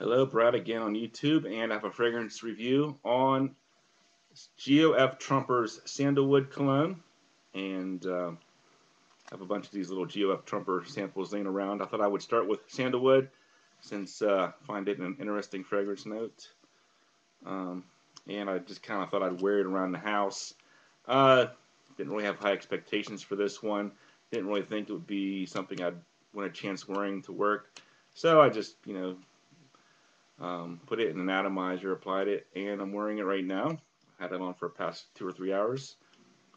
Hello, Brad again on YouTube, and I have a fragrance review on Geo F. Trumper's Sandalwood Cologne. And uh, I have a bunch of these little Geo F. Trumper samples laying around. I thought I would start with Sandalwood, since uh, I find it an interesting fragrance note. Um, and I just kind of thought I'd wear it around the house. Uh, didn't really have high expectations for this one. Didn't really think it would be something I'd want a chance wearing to work. So I just, you know, um, put it in an atomizer, applied it, and I'm wearing it right now. I had it on for the past two or three hours.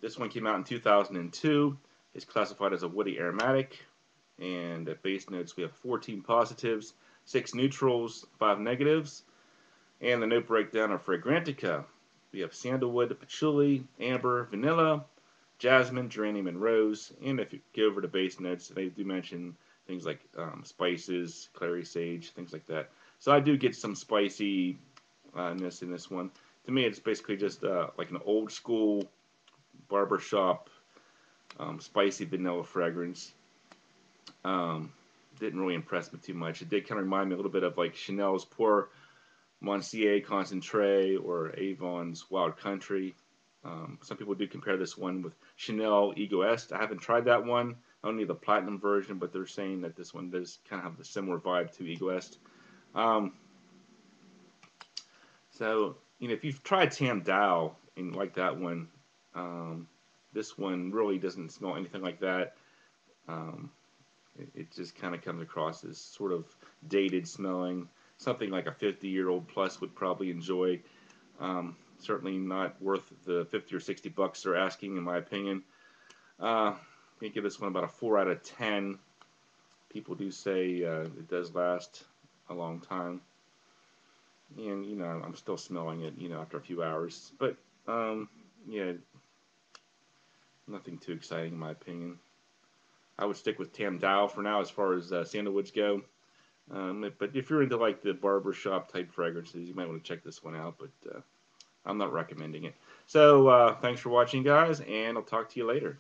This one came out in 2002. It's classified as a woody aromatic. And at Basenotes, we have 14 positives, 6 neutrals, 5 negatives. And the note breakdown of Fragrantica. We have sandalwood, patchouli, amber, vanilla, jasmine, geranium, and rose. And if you go over to Basenotes, they do mention things like um, spices, clary sage, things like that. So I do get some spicy uh, in this one. To me, it's basically just uh, like an old school barbershop um, spicy vanilla fragrance. Um, didn't really impress me too much. It did kind of remind me a little bit of like Chanel's Pour Monsieur Concentré or Avon's Wild Country. Um, some people do compare this one with Chanel Egoiste. I haven't tried that one. Only the platinum version, but they're saying that this one does kind of have the similar vibe to Egoiste. Um, so, you know, if you've tried Tam Dao and like that one, um, this one really doesn't smell anything like that. Um, it, it, just kind of comes across as sort of dated smelling, something like a 50 year old plus would probably enjoy. Um, certainly not worth the 50 or 60 bucks they're asking, in my opinion. Uh, I give this one about a 4 out of 10. People do say uh, it does last a long time. And, you know, I'm still smelling it, you know, after a few hours. But, um, yeah, nothing too exciting in my opinion. I would stick with Tam Dao for now as far as uh, sandalwoods go. Um, but if you're into like the barbershop type fragrances, you might want to check this one out. But uh, I'm not recommending it. So uh, thanks for watching, guys, and I'll talk to you later.